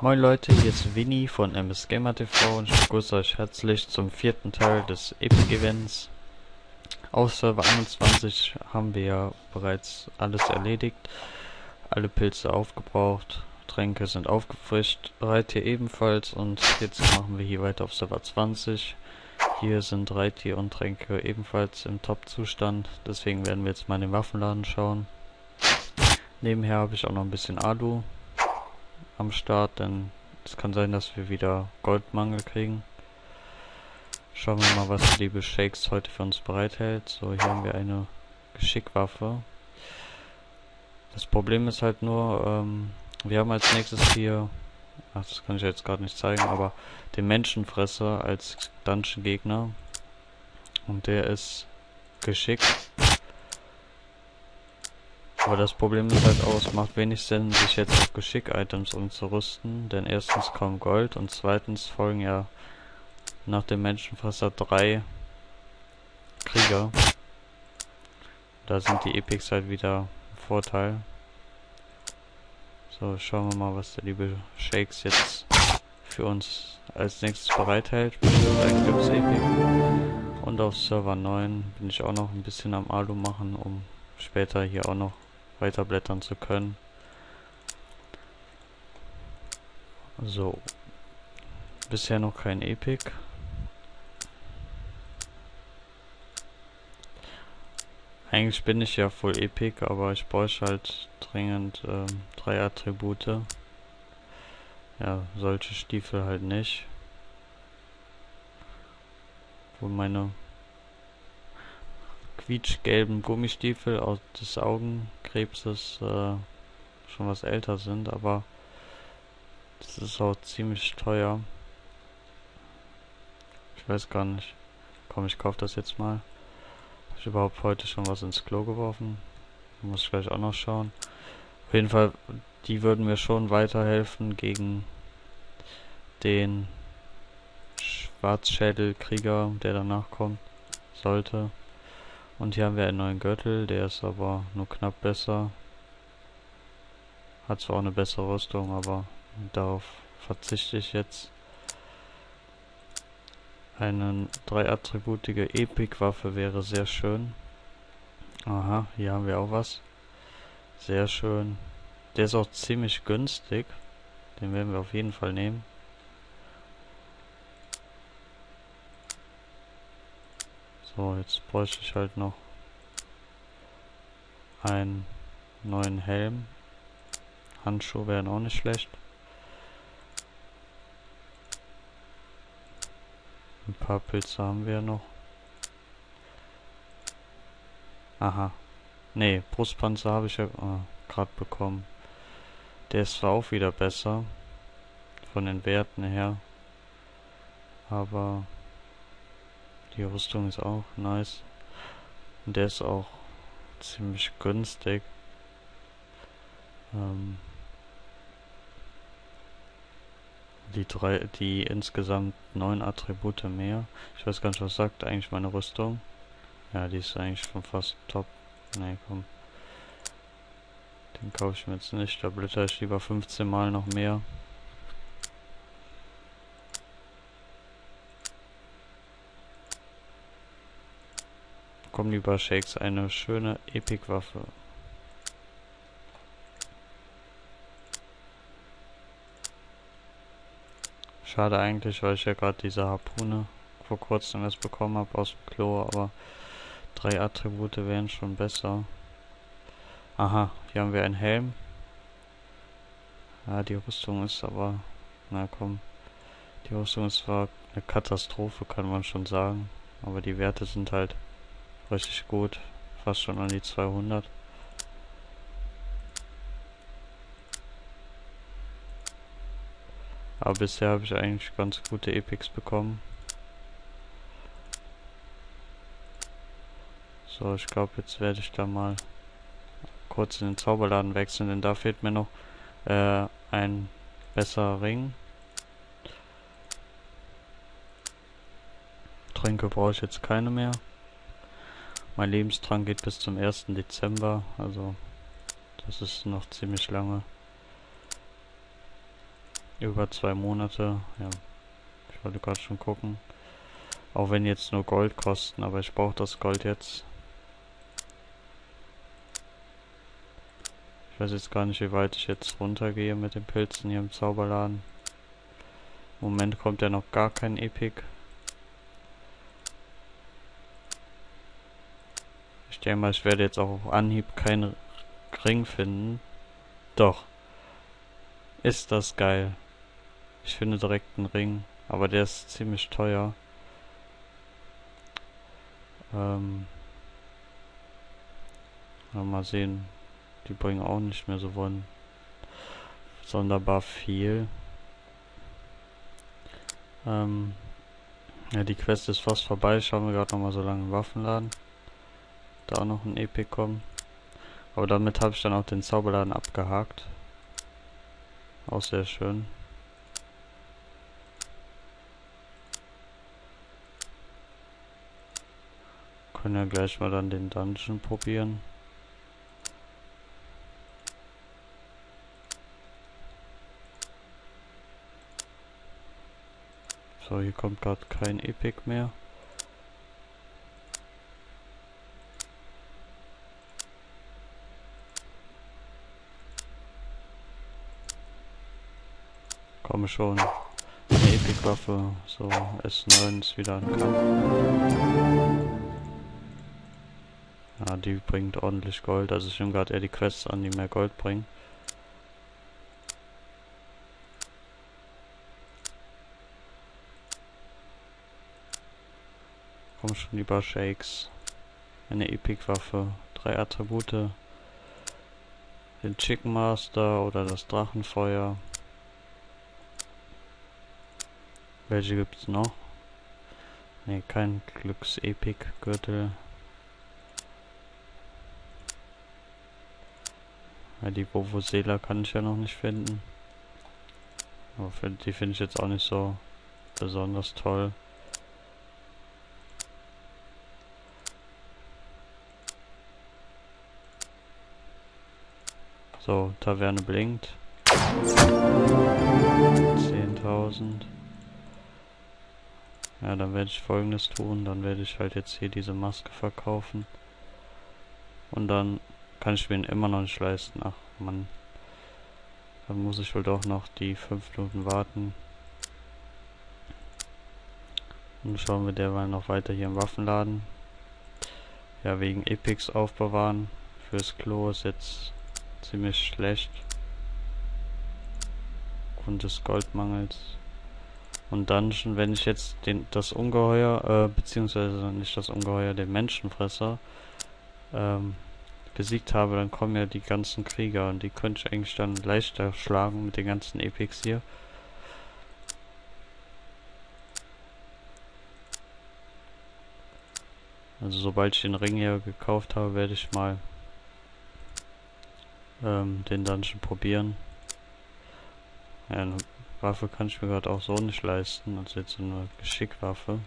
Moin Leute, hier ist Winnie von MS Gamer TV und ich begrüße euch herzlich zum vierten Teil des Epic Events. Auf Server 21 haben wir ja bereits alles erledigt, alle Pilze aufgebraucht, Tränke sind aufgefrischt, Reittier ebenfalls und jetzt machen wir hier weiter auf Server 20. Hier sind Reittier und Tränke ebenfalls im Top-Zustand, deswegen werden wir jetzt mal in den Waffenladen schauen. Nebenher habe ich auch noch ein bisschen Alu, am Start, denn es kann sein, dass wir wieder Goldmangel kriegen. Schauen wir mal, was die liebe Shakes heute für uns bereithält. So, hier haben wir eine Geschickwaffe. Das Problem ist halt nur, ähm, wir haben als nächstes hier, ach, das kann ich jetzt gerade nicht zeigen, aber den Menschenfresser als Dungeon-Gegner. Und der ist geschickt. Aber das Problem ist halt auch, es macht wenig Sinn, sich jetzt auf Geschick-Items umzurüsten, denn erstens kaum Gold und zweitens folgen ja nach dem Menschenfresser drei Krieger. Da sind die Epics halt wieder ein Vorteil. So, schauen wir mal, was der liebe Shakes jetzt für uns als nächstes bereithält. Und auf Server 9 bin ich auch noch ein bisschen am Alu machen, um später hier auch noch weiterblättern zu können. So. Bisher noch kein Epic. Eigentlich bin ich ja voll Epic, aber ich bräuchte halt dringend ähm, drei Attribute. Ja, solche Stiefel halt nicht. Wo meine quietschgelben Gummistiefel aus des Augenkrebses äh, schon was älter sind, aber das ist auch ziemlich teuer. Ich weiß gar nicht. Komm, ich kaufe das jetzt mal. Habe ich überhaupt heute schon was ins Klo geworfen? Muss ich gleich auch noch schauen. Auf jeden Fall, die würden mir schon weiterhelfen gegen den Schwarzschädelkrieger, der danach kommt. Sollte. Und hier haben wir einen neuen Gürtel, der ist aber nur knapp besser. Hat zwar auch eine bessere Rüstung, aber darauf verzichte ich jetzt. Eine dreiattributige Epic-Waffe wäre sehr schön. Aha, hier haben wir auch was. Sehr schön. Der ist auch ziemlich günstig. Den werden wir auf jeden Fall nehmen. So, jetzt bräuchte ich halt noch einen neuen Helm. Handschuhe wären auch nicht schlecht. Ein paar Pilze haben wir noch. Aha. Nee, Brustpanzer habe ich ja oh, gerade bekommen. Der ist zwar auch wieder besser. Von den Werten her. Aber die Rüstung ist auch nice. Und der ist auch ziemlich günstig. Ähm die drei, die insgesamt neun Attribute mehr. Ich weiß gar nicht, was sagt eigentlich meine Rüstung. Ja, die ist eigentlich schon fast top. Ne, komm. Den kaufe ich mir jetzt nicht. Da blätter ich lieber 15 Mal noch mehr. Lieber Shakes eine schöne Epic-Waffe. Schade eigentlich, weil ich ja gerade diese Harpune vor kurzem erst bekommen habe aus dem Klo, aber drei Attribute wären schon besser. Aha, hier haben wir einen Helm. Ja, die Rüstung ist aber... Na komm. Die Rüstung ist zwar eine Katastrophe, kann man schon sagen. Aber die Werte sind halt Richtig gut. Fast schon an die 200. Aber bisher habe ich eigentlich ganz gute Epics bekommen. So, ich glaube, jetzt werde ich da mal kurz in den Zauberladen wechseln, denn da fehlt mir noch äh, ein besserer Ring. Tränke brauche ich jetzt keine mehr. Mein Lebenstrang geht bis zum 1. Dezember, also das ist noch ziemlich lange. Über zwei Monate, ja. Ich wollte gerade schon gucken. Auch wenn jetzt nur Gold kosten, aber ich brauche das Gold jetzt. Ich weiß jetzt gar nicht, wie weit ich jetzt runtergehe mit den Pilzen hier im Zauberladen. Im Moment kommt ja noch gar kein Epic. Ich denke mal, ich werde jetzt auch auf Anhieb keinen Ring finden. Doch. Ist das geil. Ich finde direkt einen Ring, aber der ist ziemlich teuer. Ähm, mal sehen. Die bringen auch nicht mehr so wollen. Sonderbar viel. Ähm, ja, die Quest ist fast vorbei. Schauen wir gerade nochmal so lange im Waffenladen. Da noch ein Epic kommen. Aber damit habe ich dann auch den Zauberladen abgehakt. Auch sehr schön. Können ja gleich mal dann den Dungeon probieren. So, hier kommt gerade kein Epic mehr. Komm schon. Eine Epic-Waffe. So, S9 ist wieder ein Kampf. Ja, die bringt ordentlich Gold. Also ich nehme gerade eher die Quests an, die mehr Gold bringen. Komm schon lieber Shakes. Eine Epic-Waffe. Drei Attribute. Den Chicken Master oder das Drachenfeuer. Welche gibt's noch? Ne, kein Glücks-Epic-Gürtel. Ja, die Vuvuzela kann ich ja noch nicht finden. Aber die finde ich jetzt auch nicht so besonders toll. So, Taverne blinkt. 10.000. Ja, dann werde ich folgendes tun. Dann werde ich halt jetzt hier diese Maske verkaufen. Und dann kann ich mir immer noch nicht leisten. Ach man. Dann muss ich wohl doch noch die 5 Minuten warten. Und schauen wir derweil noch weiter hier im Waffenladen. Ja, wegen Epics aufbewahren. Fürs Klo ist jetzt ziemlich schlecht. Grund des Goldmangels. Und Dungeon, wenn ich jetzt den, das Ungeheuer, äh, beziehungsweise nicht das Ungeheuer, den Menschenfresser, ähm, besiegt habe, dann kommen ja die ganzen Krieger und die könnte ich eigentlich dann leichter schlagen mit den ganzen Epics hier. Also sobald ich den Ring hier gekauft habe, werde ich mal ähm, den Dungeon probieren. Ja, Waffe kann ich mir gerade auch so nicht leisten, also jetzt so eine Geschickwaffe.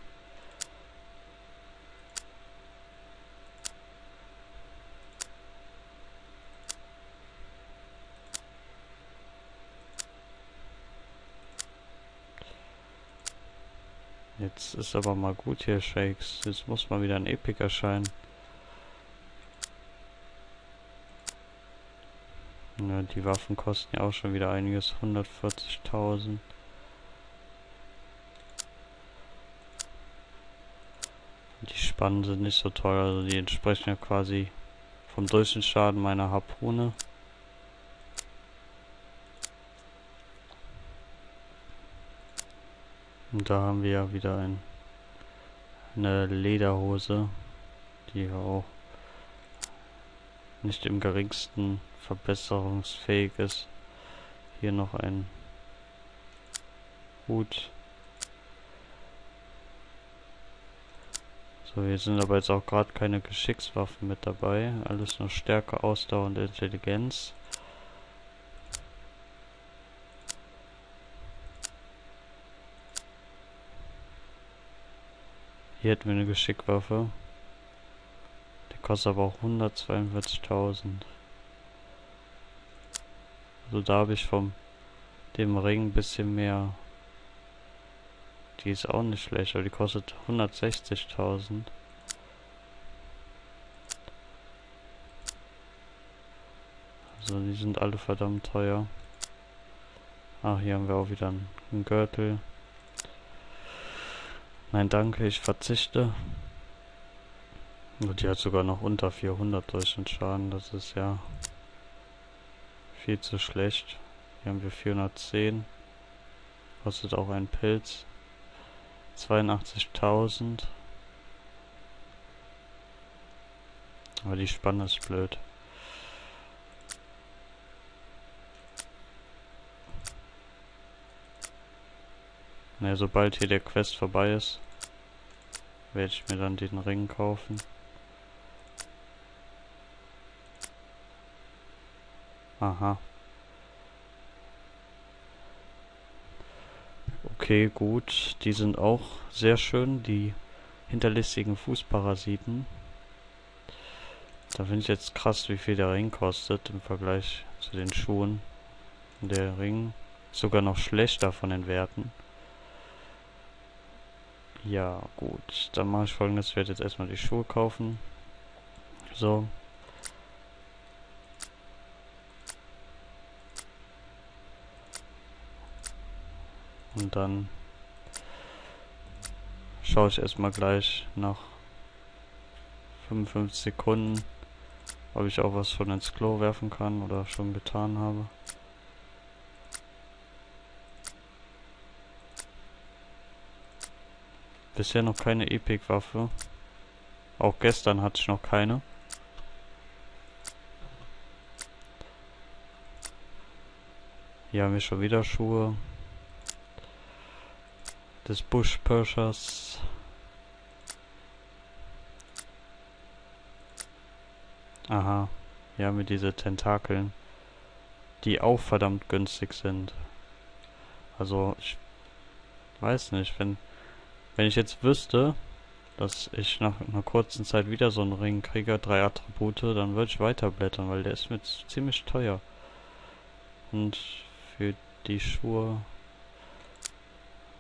Jetzt ist aber mal gut hier, Shakes. Jetzt muss mal wieder ein Epic erscheinen. Ja, die Waffen kosten ja auch schon wieder einiges. 140.000. Die Spannen sind nicht so toll, also die entsprechen ja quasi vom Durchschnittsschaden meiner Harpune. Und da haben wir ja wieder ein, eine Lederhose, die auch nicht im geringsten verbesserungsfähig ist. Hier noch ein Hut. So, hier sind aber jetzt auch gerade keine Geschickswaffen mit dabei. Alles nur Stärke, Ausdauer und Intelligenz. Hier hätten wir eine Geschickwaffe. Kostet aber auch 142.000. Also da habe ich vom dem Ring ein bisschen mehr. Die ist auch nicht schlecht, aber die kostet 160.000. Also die sind alle verdammt teuer. Ach, hier haben wir auch wieder einen Gürtel. Nein, danke, ich verzichte. Und die hat sogar noch unter 400 Durchschnittsschaden. Das ist ja viel zu schlecht. Hier haben wir 410. Kostet auch ein Pilz. 82.000. Aber die Spanne ist blöd. Ne, sobald hier der Quest vorbei ist, werde ich mir dann den Ring kaufen. Aha. Okay, gut. Die sind auch sehr schön, die hinterlistigen Fußparasiten. Da finde ich jetzt krass, wie viel der Ring kostet im Vergleich zu den Schuhen. Der Ring ist sogar noch schlechter von den Werten. Ja, gut. Dann mache ich folgendes. Ich werde jetzt erstmal die Schuhe kaufen. So. Und dann schaue ich erstmal gleich nach 55 Sekunden, ob ich auch was schon ins Klo werfen kann oder schon getan habe. Bisher noch keine Epic-Waffe. Auch gestern hatte ich noch keine. Hier haben wir schon wieder Schuhe. Des Bush Pershers. Aha. Hier haben wir diese Tentakeln. Die auch verdammt günstig sind. Also, ich weiß nicht, wenn wenn ich jetzt wüsste, dass ich nach einer kurzen Zeit wieder so einen Ring kriege, drei Attribute, dann würde ich weiterblättern, weil der ist mir ziemlich teuer. Und für die Schuhe...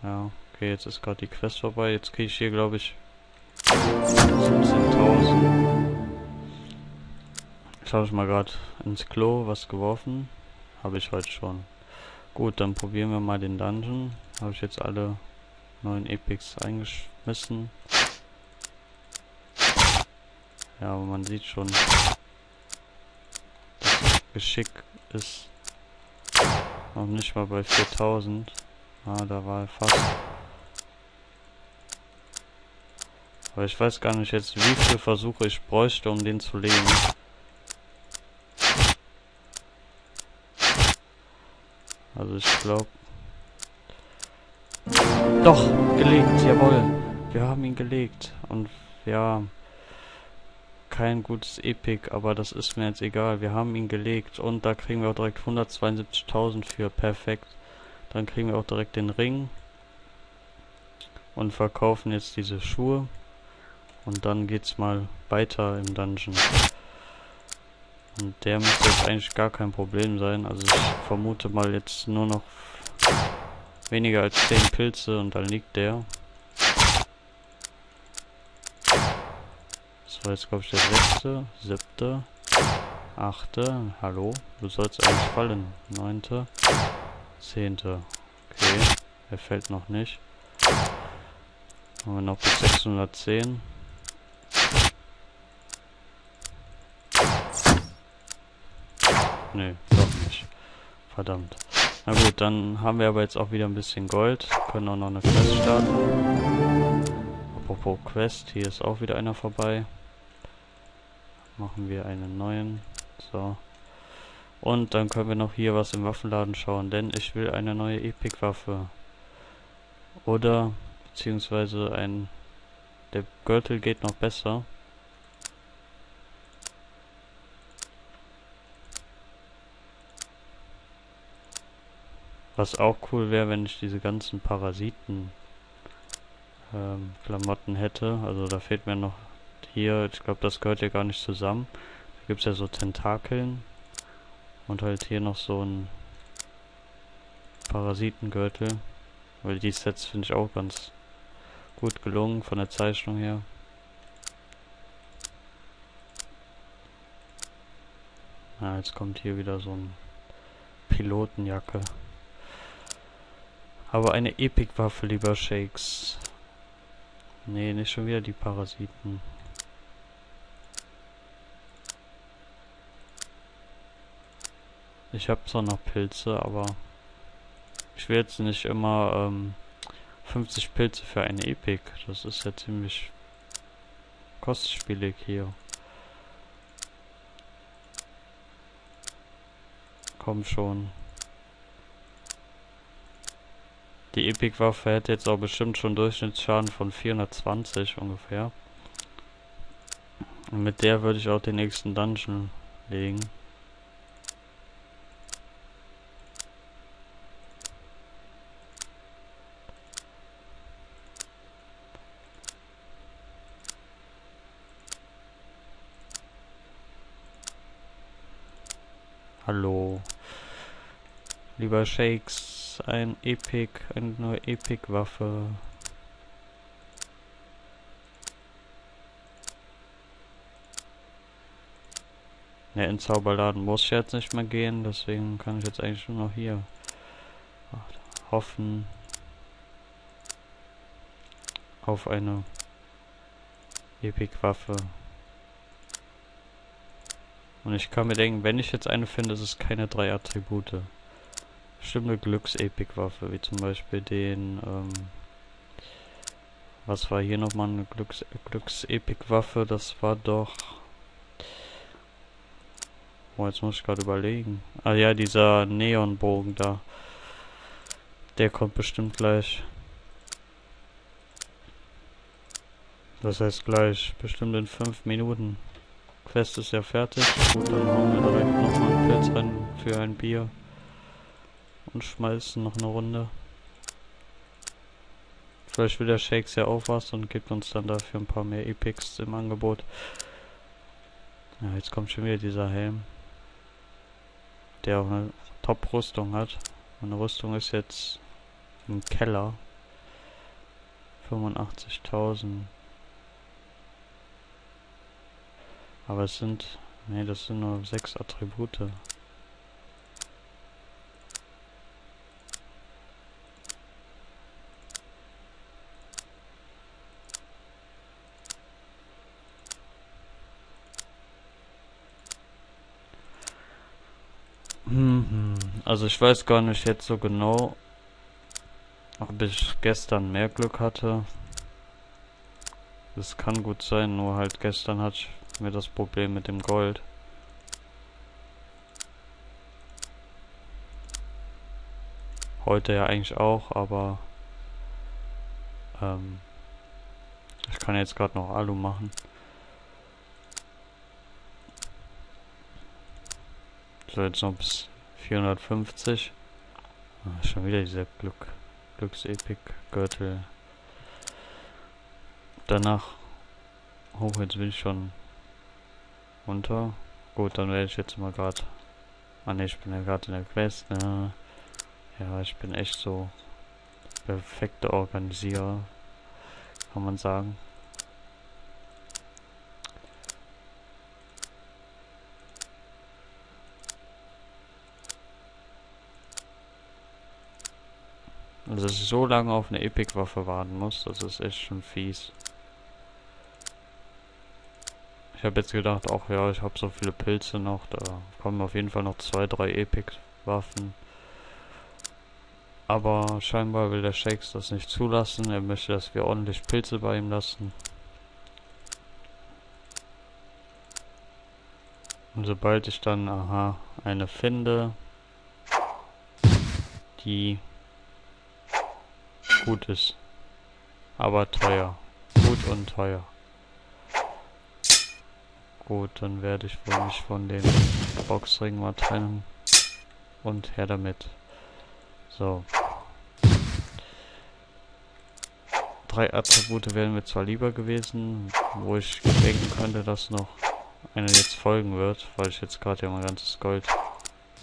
Ja, okay, jetzt ist gerade die Quest vorbei. Jetzt kriege ich hier, glaube ich, 17.000. Jetzt habe ich mal gerade ins Klo was geworfen. Habe ich heute schon. Gut, dann probieren wir mal den Dungeon. Habe ich jetzt alle neuen Epics eingeschmissen. Ja, aber man sieht schon, das Geschick ist noch nicht mal bei 4000. Ah, da war er fast. Aber ich weiß gar nicht jetzt, wie viele Versuche ich bräuchte, um den zu legen. Also ich glaube, doch, gelegt, jawohl. Wir haben ihn gelegt. Und ja, kein gutes Epic, aber das ist mir jetzt egal. Wir haben ihn gelegt und da kriegen wir auch direkt 172.000 für. Perfekt. Dann kriegen wir auch direkt den Ring und verkaufen jetzt diese Schuhe. Und dann geht's mal weiter im Dungeon. Und der müsste jetzt eigentlich gar kein Problem sein. Also ich vermute mal jetzt nur noch Weniger als 10 Pilze und dann liegt der. Das war jetzt glaube ich der sechste, siebte, achte. Hallo, du sollst eigentlich fallen. Neunte, zehnte. Okay, er fällt noch nicht. Haben wir noch bis 610. Nee, doch nicht. Verdammt. Na gut, dann haben wir aber jetzt auch wieder ein bisschen Gold. Können auch noch eine Quest starten. Apropos Quest, hier ist auch wieder einer vorbei. Machen wir einen neuen. So. Und dann können wir noch hier was im Waffenladen schauen, denn ich will eine neue Epic-Waffe. Oder, beziehungsweise ein... Der Gürtel geht noch besser. Was auch cool wäre, wenn ich diese ganzen Parasiten ähm, Klamotten hätte. Also da fehlt mir noch hier, ich glaube das gehört ja gar nicht zusammen. Da gibt es ja so Tentakeln. Und halt hier noch so ein Parasitengürtel. Weil die Sets finde ich auch ganz gut gelungen von der Zeichnung her. Ah, jetzt kommt hier wieder so ein Pilotenjacke. Aber eine Epic-Waffe, lieber Shakes. Nee, nicht schon wieder die Parasiten. Ich habe zwar noch Pilze, aber ich will jetzt nicht immer ähm, 50 Pilze für eine Epic. Das ist ja ziemlich kostspielig hier. Komm schon. Die Epic-Waffe hätte jetzt auch bestimmt schon Durchschnittsschaden von 420 ungefähr. Und mit der würde ich auch den nächsten Dungeon legen. Hallo. Lieber Shakes, ein Epic, eine neue Epic-Waffe. Ja, in Zauberladen muss ich jetzt nicht mehr gehen, deswegen kann ich jetzt eigentlich nur noch hier hoffen auf eine Epic-Waffe. Und ich kann mir denken, wenn ich jetzt eine finde, ist es keine drei Attribute. Bestimmte Glücks-Epic-Waffe, wie zum Beispiel den, ähm, was war hier nochmal eine Glücks Glücks-Epic-Waffe? Das war doch... Oh, jetzt muss ich gerade überlegen. Ah ja, dieser Neonbogen da. Der kommt bestimmt gleich. Das heißt gleich, bestimmt in 5 Minuten. Quest ist ja fertig. Gut, dann hauen wir direkt nochmal einen Pilz rein für ein Bier. Und schmeißen noch eine Runde. Vielleicht will der Shakes ja auch was und gibt uns dann dafür ein paar mehr Epics im Angebot. Ja, jetzt kommt schon wieder dieser Helm. Der auch eine Top-Rüstung hat. Meine Rüstung ist jetzt im Keller. 85.000. Aber es sind... Ne, das sind nur sechs Attribute. Also ich weiß gar nicht jetzt so genau, ob ich gestern mehr Glück hatte. Das kann gut sein, nur halt gestern hatte ich mir das Problem mit dem Gold. Heute ja eigentlich auch, aber ähm, ich kann jetzt gerade noch Alu machen. So, jetzt noch bis 450. Ah, schon wieder dieser Glück, Glücksepic-Gürtel. Danach hoch, jetzt bin ich schon runter. Gut, dann werde ich jetzt mal gerade... Ah ne, ich bin ja gerade in der Quest, ne? Ja, ich bin echt so perfekter Organisierer, kann man sagen. Also, dass ich so lange auf eine Epic-Waffe warten muss, das ist echt schon fies. Ich habe jetzt gedacht, auch ja, ich habe so viele Pilze noch, da kommen auf jeden Fall noch zwei, drei Epic-Waffen. Aber scheinbar will der Shakes das nicht zulassen. Er möchte, dass wir ordentlich Pilze bei ihm lassen. Und sobald ich dann, aha, eine finde, die gut ist, aber teuer, gut und teuer. Gut, dann werde ich wohl mich von dem Boxring mal trennen. Und her damit. So. Drei Attribute wären mir zwar lieber gewesen, wo ich denken könnte, dass noch eine jetzt folgen wird, weil ich jetzt gerade ja mein ganzes Gold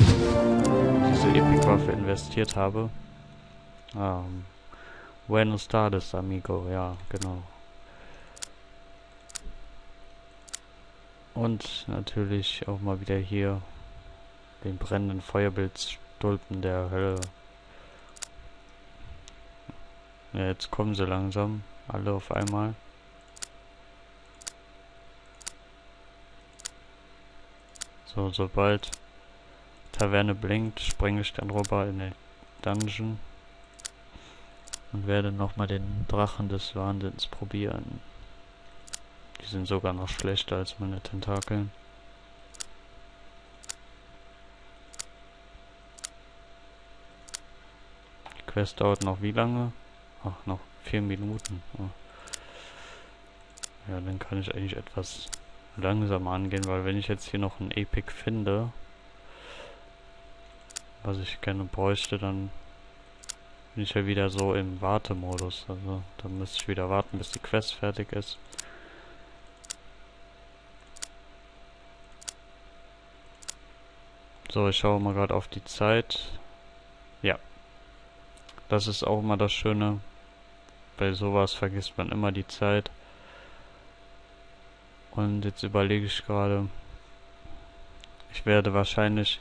diese Epic-Waffe investiert habe. Ähm, Buenos tardes, amigo, ja, genau. Und natürlich auch mal wieder hier den brennenden Feuerbildstulpen der Hölle. Ja, jetzt kommen sie langsam, alle auf einmal. So, sobald Taverne blinkt, springe ich dann rüber in den Dungeon und werde nochmal den Drachen des Wahnsinns probieren. Die sind sogar noch schlechter als meine Tentakeln. Die Quest dauert noch wie lange? Ach, noch vier Minuten. Oh. Ja, dann kann ich eigentlich etwas langsamer angehen, weil wenn ich jetzt hier noch ein Epic finde, was ich gerne bräuchte, dann bin ich ja wieder so im Wartemodus. Also dann müsste ich wieder warten, bis die Quest fertig ist. So, ich schaue mal gerade auf die Zeit. Ja. Das ist auch immer das Schöne. Bei sowas vergisst man immer die Zeit. Und jetzt überlege ich gerade. Ich werde wahrscheinlich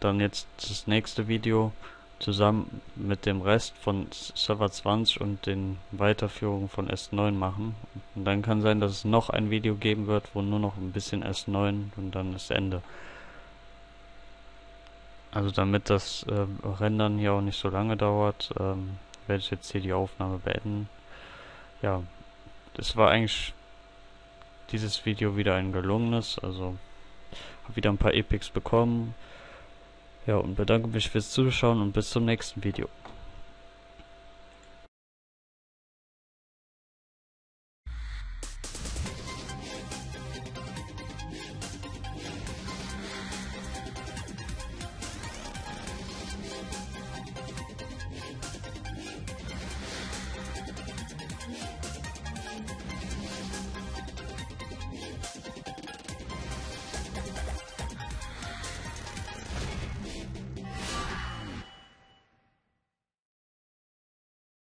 dann jetzt das nächste Video zusammen mit dem Rest von Server 20 und den Weiterführungen von S9 machen. Und dann kann sein, dass es noch ein Video geben wird, wo nur noch ein bisschen S9 und dann ist Ende. Also damit das äh, Rendern hier auch nicht so lange dauert, ähm, werde ich jetzt hier die Aufnahme beenden. Ja, das war eigentlich dieses Video wieder ein gelungenes, also habe wieder ein paar Epics bekommen. Ja, und bedanke mich fürs Zuschauen und bis zum nächsten Video.